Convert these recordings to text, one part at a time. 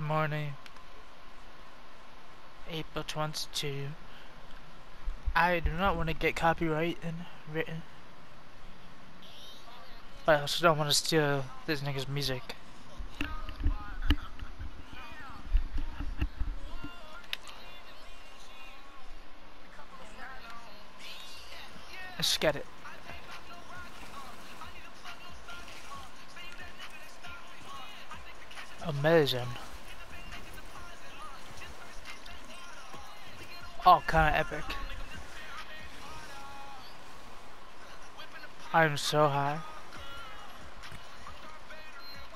Morning. April 22. I do not want to get copyright and written. But I also don't want to steal this nigga's music. Let's get it. Amazing. Oh, kind of epic. I'm so high.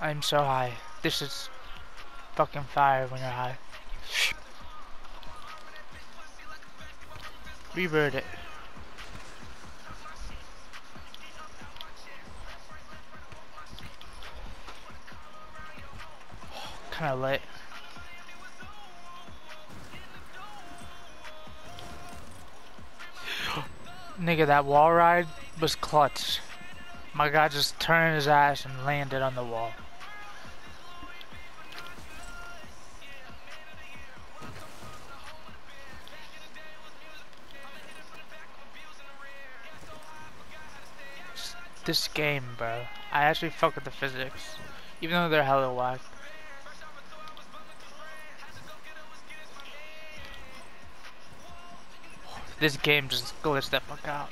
I'm so high. This is fucking fire when you're high. Revert it. Kinda lit. Nigga, that wall ride was clutch. My guy just turned his ass and landed on the wall. This game, bro. I actually fuck with the physics. Even though they're hella whack. This game just glitched the fuck out.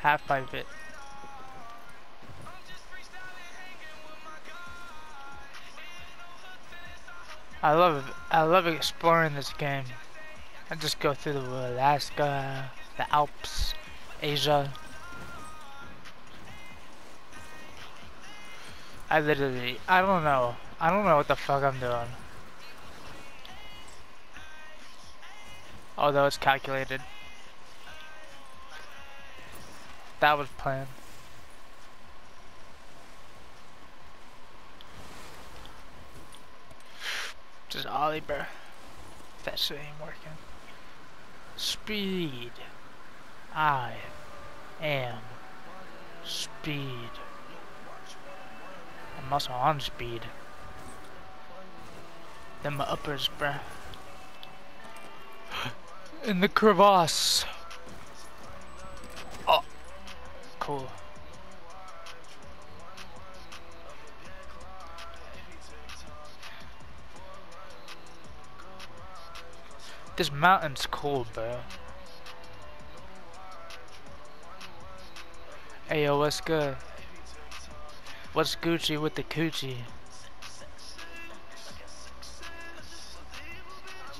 Half pipe it. I love I love exploring this game. I just go through the Alaska, the Alps, Asia. I literally, I don't know. I don't know what the fuck I'm doing. Although it's calculated. That was planned. Just Ollie, bro. That shit ain't working. Speed. I am speed. I'm also on speed. Then my uppers, bruh. In the crevasse. Oh, cool. This mountain's cool, bro. Hey yo, what's good? What's Gucci with the coochie?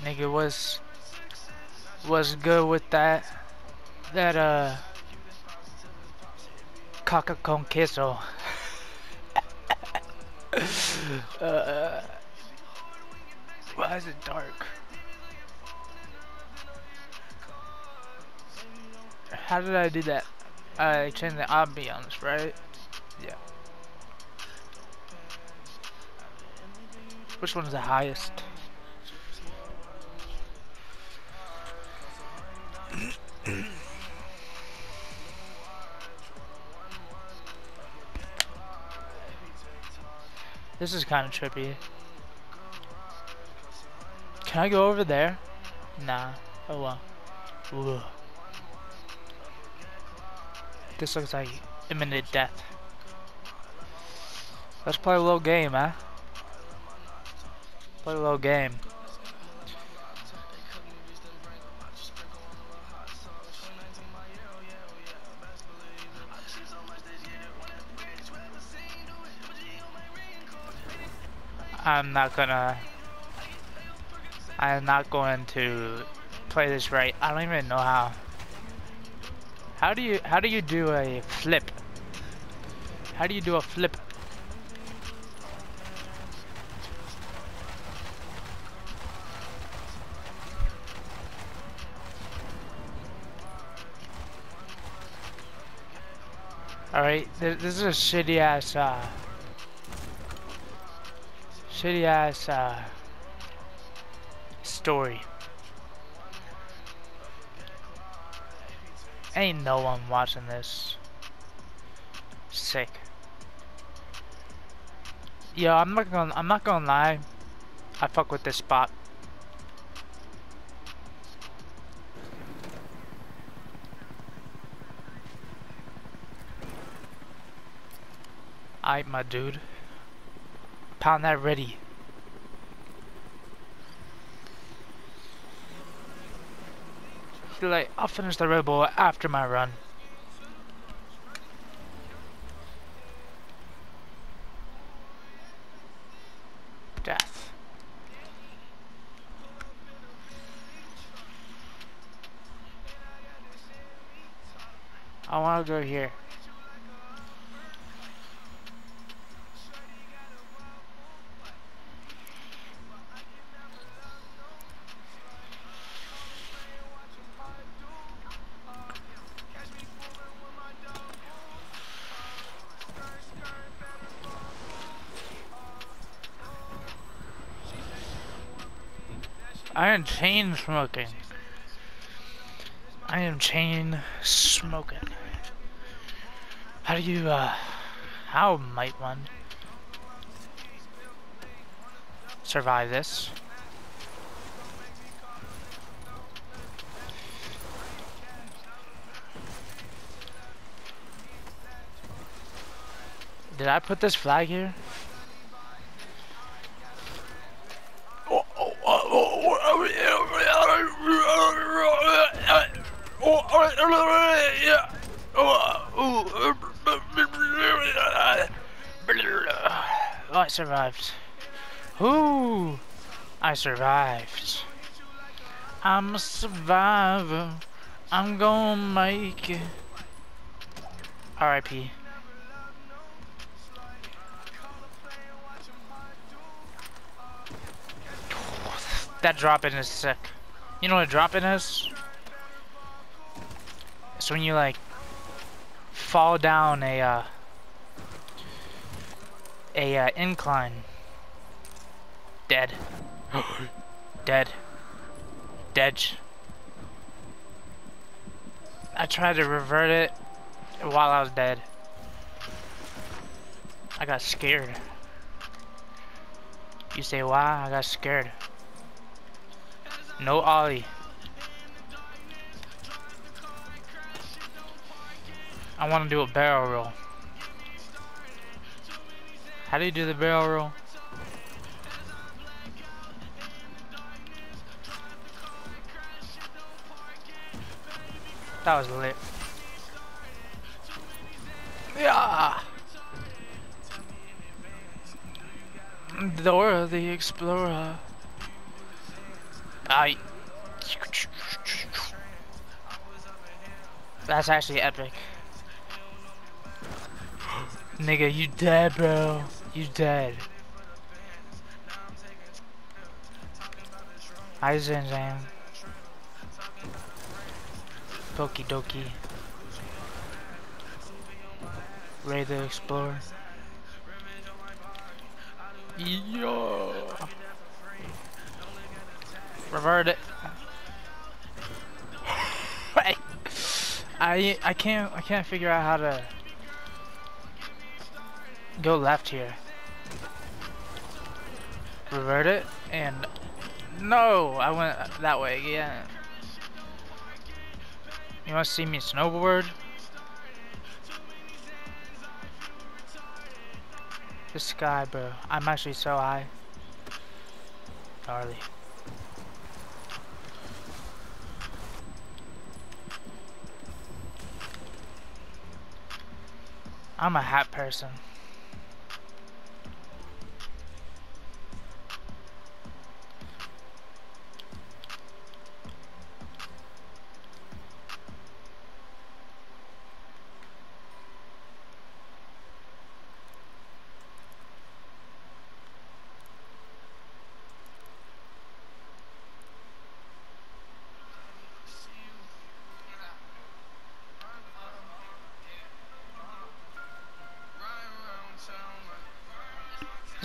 Nigga, what's what's good with that? That uh, caca con queso. uh, why is it dark? How did I do that? I changed the ambiance, right? Yeah. Which one's the highest? this is kind of trippy. Can I go over there? Nah. Oh well. Ugh. This looks like imminent death. Let's play a little game, huh? Play a little game. I'm not gonna I'm not going to play this right. I don't even know how. How do you how do you do a flip? How do you do a flip? Alright, this is a shitty ass, uh, shitty ass, uh, story. Ain't no one watching this. Sick. Yo, I'm not gonna I'm not gonna lie. I fuck with this spot. Alright, my dude. Pound that ready. like, I'll finish the Red after my run. Death. I want to go here. Am chain smoking. I am chain smoking. How do you, uh, how might one survive this? Did I put this flag here? Oh, I survived. Ooh, I survived. I'm a survivor. I'm gonna make it. R.I.P. That drop in is sick. You know what a drop in is? It's when you like fall down a uh, a uh, incline. Dead. Dead. Dead. I tried to revert it while I was dead. I got scared. You say why? I got scared. No ollie. I want to do a barrel roll. How do you do the barrel roll? That was lit. Yeah. Dora the Explorer. I. That's actually epic. Nigga, you dead, bro. You dead. Hi, Zan Zan. Poki Doki. Ray the Explorer. Yo. Revert it. I I can't I can't figure out how to go left here. Revert it, and no, I went that way again. You want to see me snowboard? The sky, bro. I'm actually so high. Gnarly. I'm a hat person.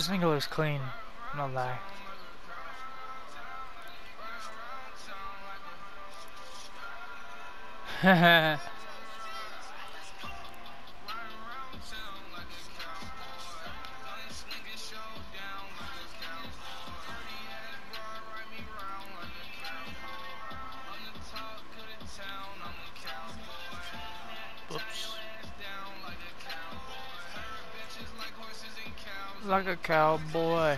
This thing looks clean, no lie. Whoops. Like a cowboy.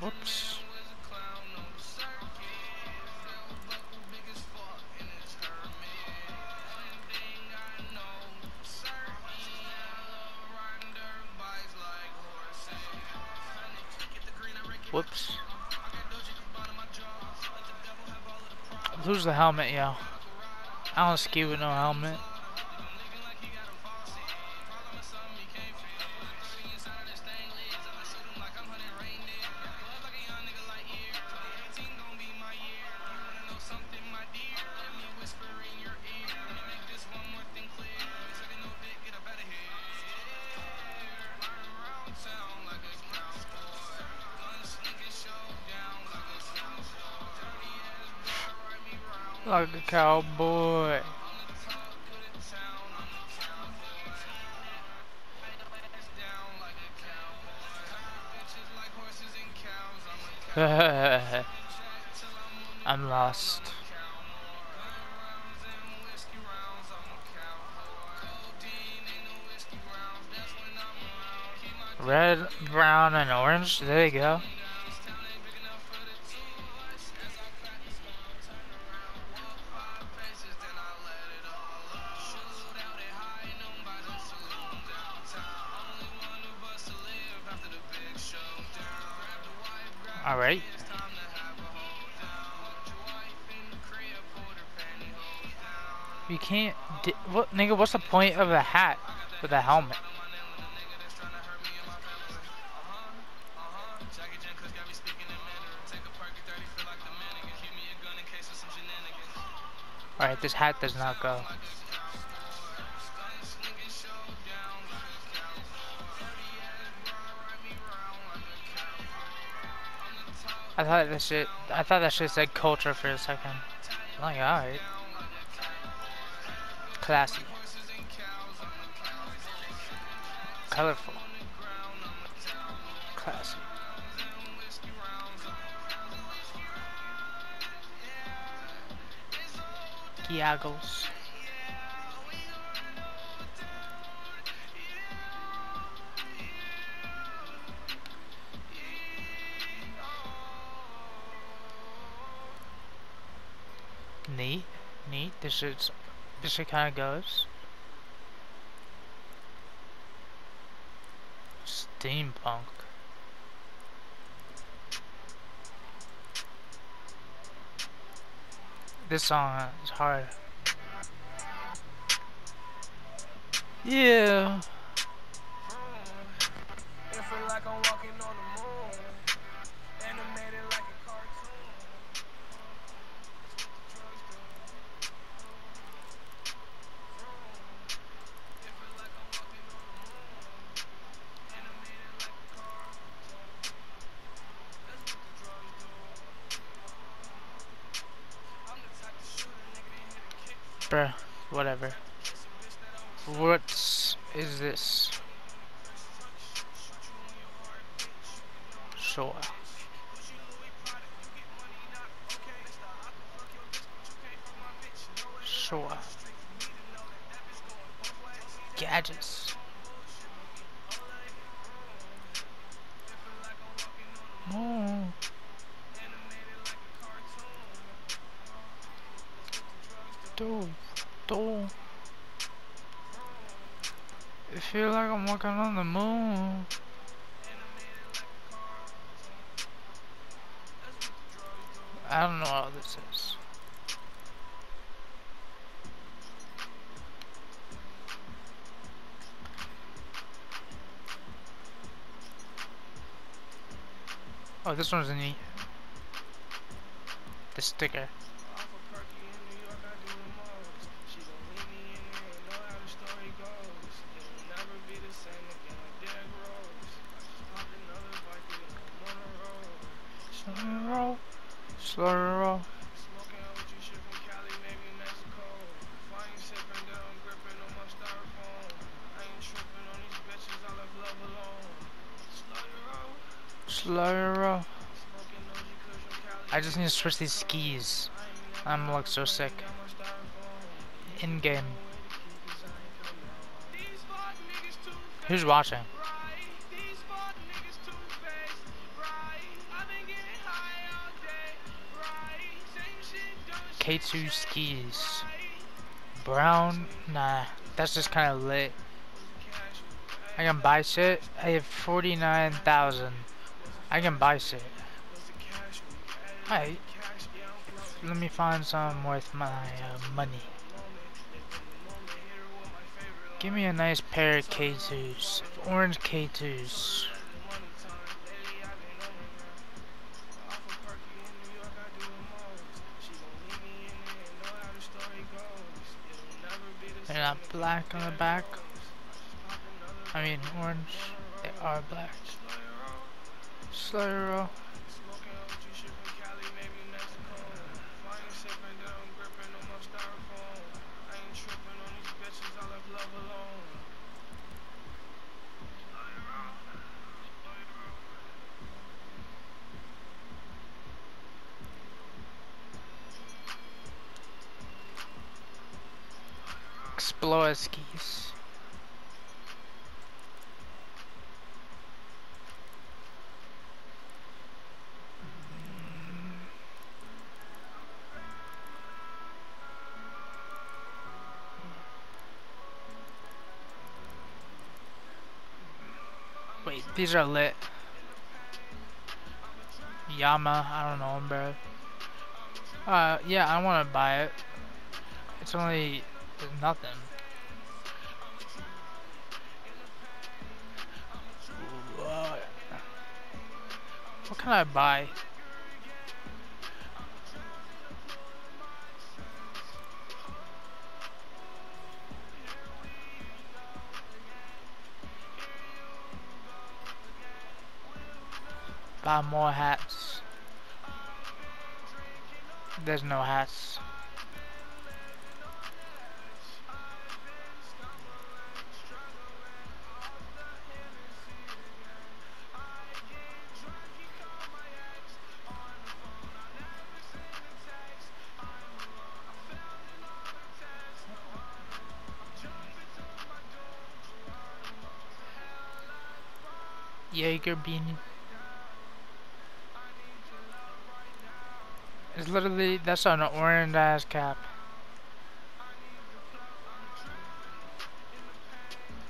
Whoops. Whoops. Lose the helmet, yo. I don't ski with no helmet. Like a cowboy. I'm lost. Red, brown, and orange. There you go. What, nigga, what's the point of a hat with a helmet? Alright, this hat does not go. I thought that shit. I thought that shit said culture for a second. Like, alright. Classy. Colorful. Classy. Giagos. Neat, neat. This is this shit kind of goes. Steampunk. This song is hard. Yeah. Dude, dude. I feel like I'm walking on the moon. I don't know how this is. Oh, this one's neat. The sticker. Slow roll. Slow roll. I just need to switch these skis. I'm gonna so sick. In game. Who's watching? K2 skis. Brown? Nah, that's just kind of lit. I can buy shit. I have 49,000. I can buy shit. Alright. Let me find some worth my uh, money. Give me a nice pair of K2s. Orange K2s. They're not black on the back. I mean orange. They are black. Slurro. Explorer skis. Wait, these are lit. Yama, I don't know, bro. Uh, yeah, I want to buy it. It's only nothing. What can I buy? Buy more hats. There's no hats. Jaeger beanie. It's literally, that's an orange ass cap.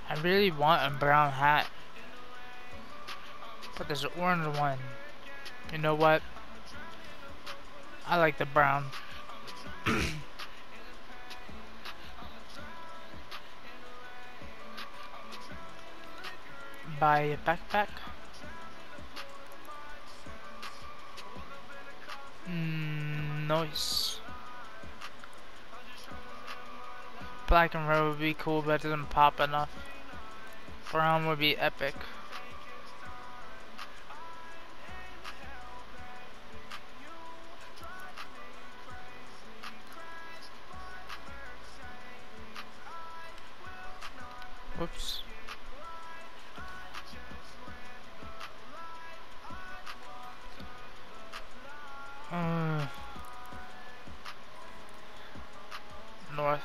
I really want a brown hat. But there's an orange one. You know what? I like the brown. Buy a backpack. Mm, nice. Black and red would be cool, but it doesn't pop enough. Brown would be epic.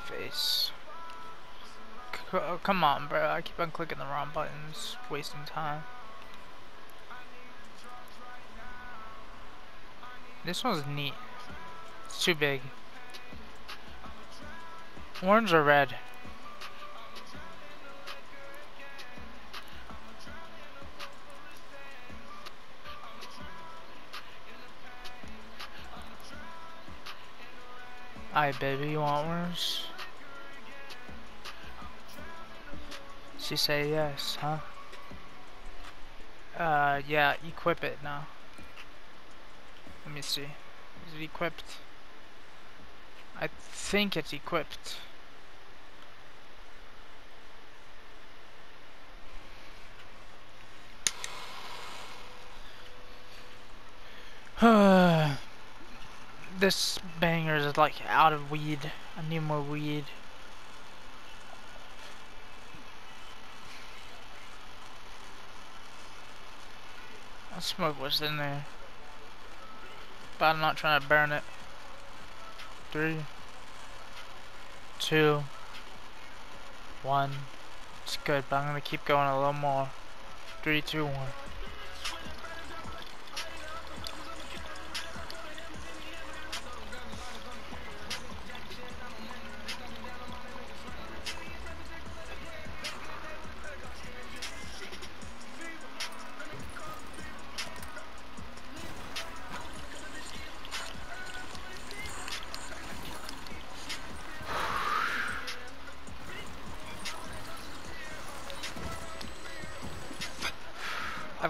Face. C oh, come on, bro. I keep on clicking the wrong buttons, wasting time. This one's neat. It's too big. Orange or red? Alright, baby, you want orange? She say yes, huh? Uh, yeah, equip it now. Let me see. Is it equipped? I think it's equipped. This banger is like out of weed. I need more weed. I'll smoke what's in there. But I'm not trying to burn it. Three, two, one. It's good, but I'm gonna keep going a little more. Three, two, one.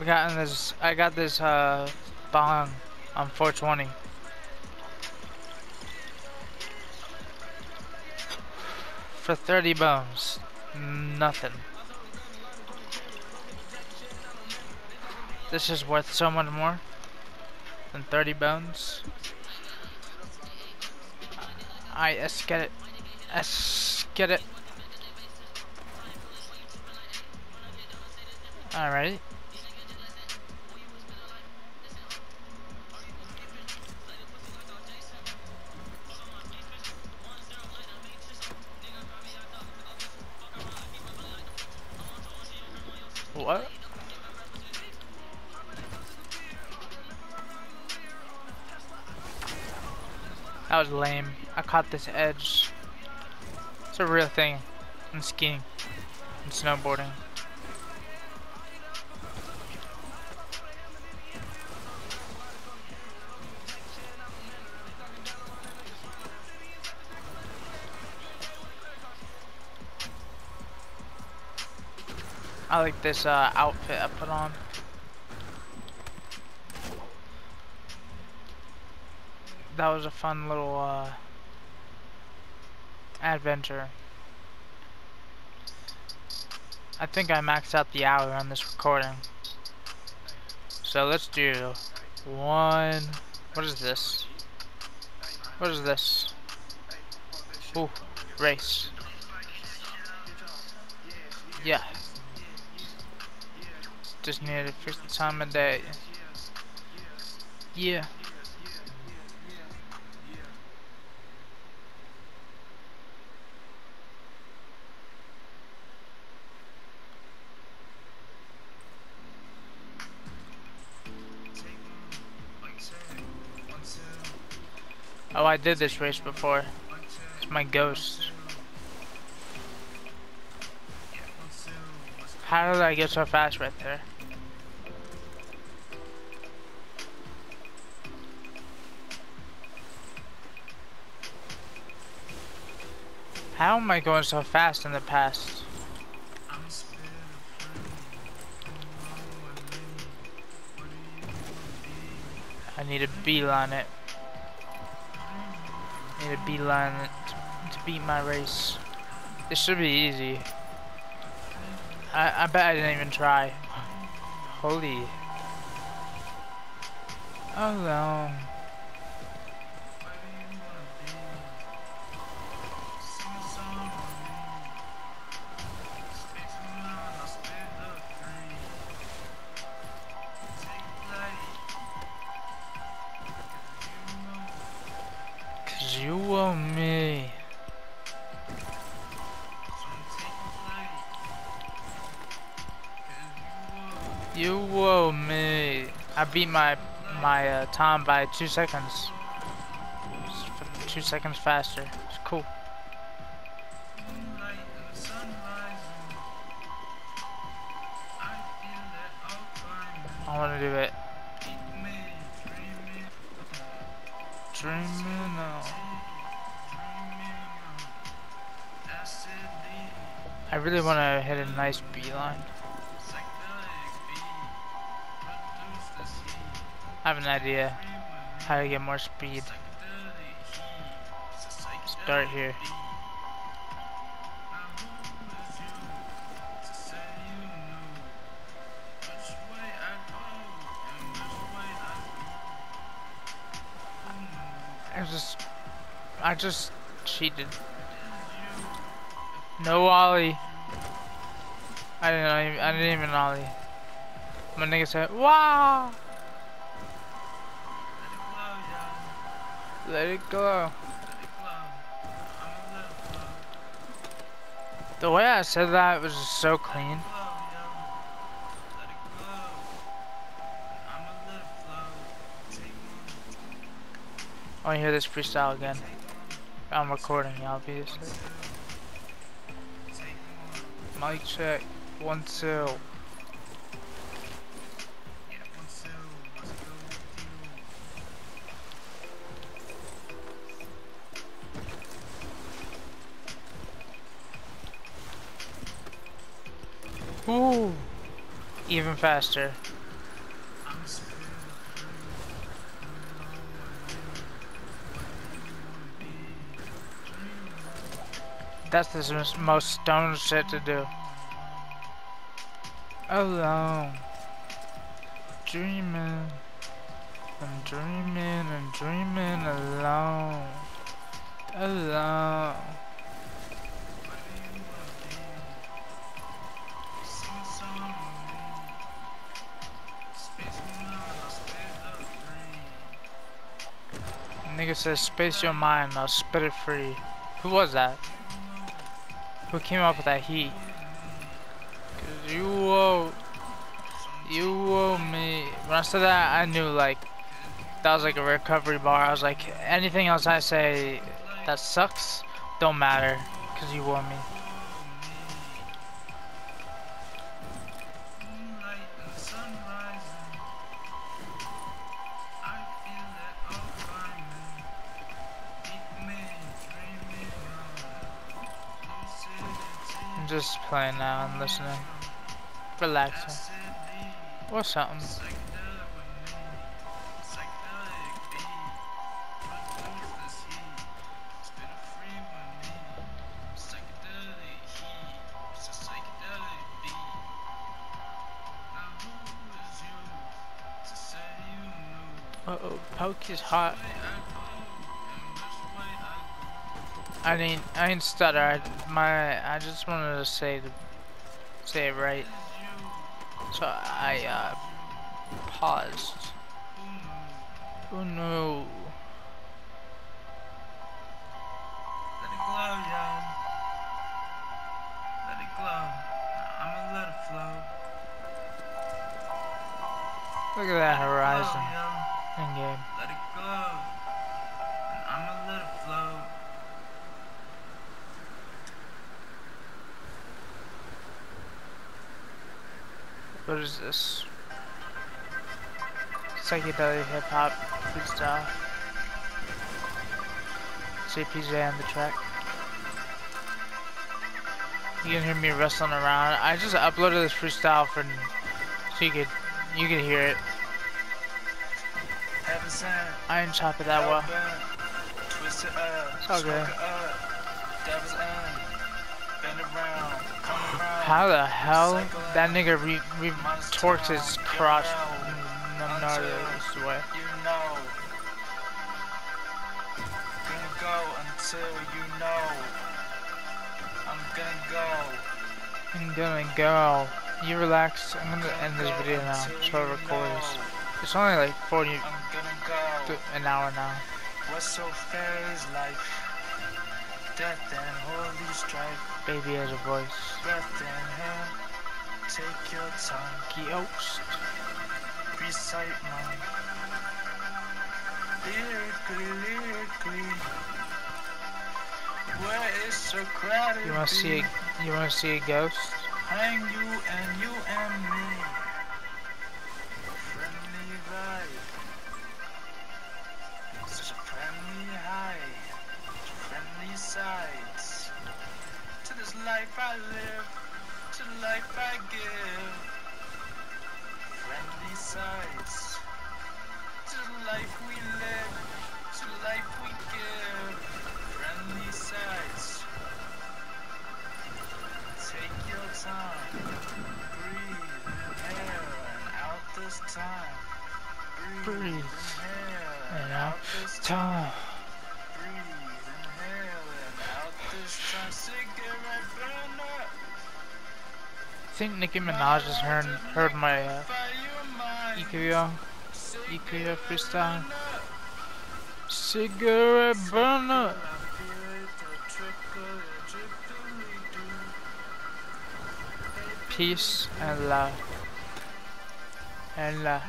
Gotten this, I got this uh, bong on 420. For 30 bones, nothing. This is worth so much more than 30 bones. Alright, let's get it. Let's get it. Alright. What? That was lame. I caught this edge. It's a real thing in skiing and snowboarding. I like this uh, outfit I put on. That was a fun little uh, adventure. I think I maxed out the hour on this recording. So let's do one. What is this? What is this? Ooh, race. Yeah. Just fix the time of day. Yeah. Oh, I did this race before. It's my ghost. How did I get so fast right there? How am I going so fast in the past? I need a beeline it. I need a beeline it to beat my race. This should be easy. I, I bet I didn't even try. Holy. Oh long? Beat my my uh, time by two seconds. Two seconds faster. It's cool. An idea how to get more speed. Start here. I just, I just cheated. No ollie. I didn't, I didn't even ollie. My nigga said, "Wow." Let it go. The way I said that was so clean. I want to hear this freestyle again. I'm recording, obviously. Mic check. One, two. Ooh, even faster. That's the most stone shit to do. Alone. Dreaming. I'm dreaming, I'm dreaming alone. Alone. Nigga says, space your mind, I'll spit it free. Who was that? Who came up with that heat? Cause you owe, you owe me. When I said that, I knew like, that was like a recovery bar. I was like, anything else I say that sucks, don't matter. Cause you owe me. Playing now and listening. Relaxing. Or something. Uh oh, Poke is hot. I didn't. I didn't stutter. I, my. I just wanted to say the, say it right. So I uh, paused. Oh no. Let it glow, y'all. Let it glow. I'ma let it flow. Look at that horizon Glow, in game. What is this? Psychedelic hip hop freestyle. CPJ on the track. You can hear me wrestling around. I just uploaded this freestyle for so you could you could hear it. Heaven sent. I didn't chop it that well. Twist it up. It's all good. How the hell that nigga re, re torques his crotch this way. You know. Gonna go until you know. I'm gonna go. I'm gonna go. You relax. I'm gonna end this video now. So I record this. It's only like 40 I'm gonna to go. an hour now. What's so fair is life. Death and holy strife. Baby has a voice. Breath in hand. Take your time. Ghost. Recite mine. Lyrically, lyrically. Where is Socrates? You wanna see a you wanna see a ghost? Hang you and you and me. I live. To life I give. Friendly sides. To life we live. To life we give. Friendly sides. Take your time. Breathe, inhale, and out this time. Breathe, Breathe, inhale, and out this Time. I think Nicki Minaj has heard, heard my uh, Ikuya, Ikuya freestyle. Cigarette burner. Peace and love. And love.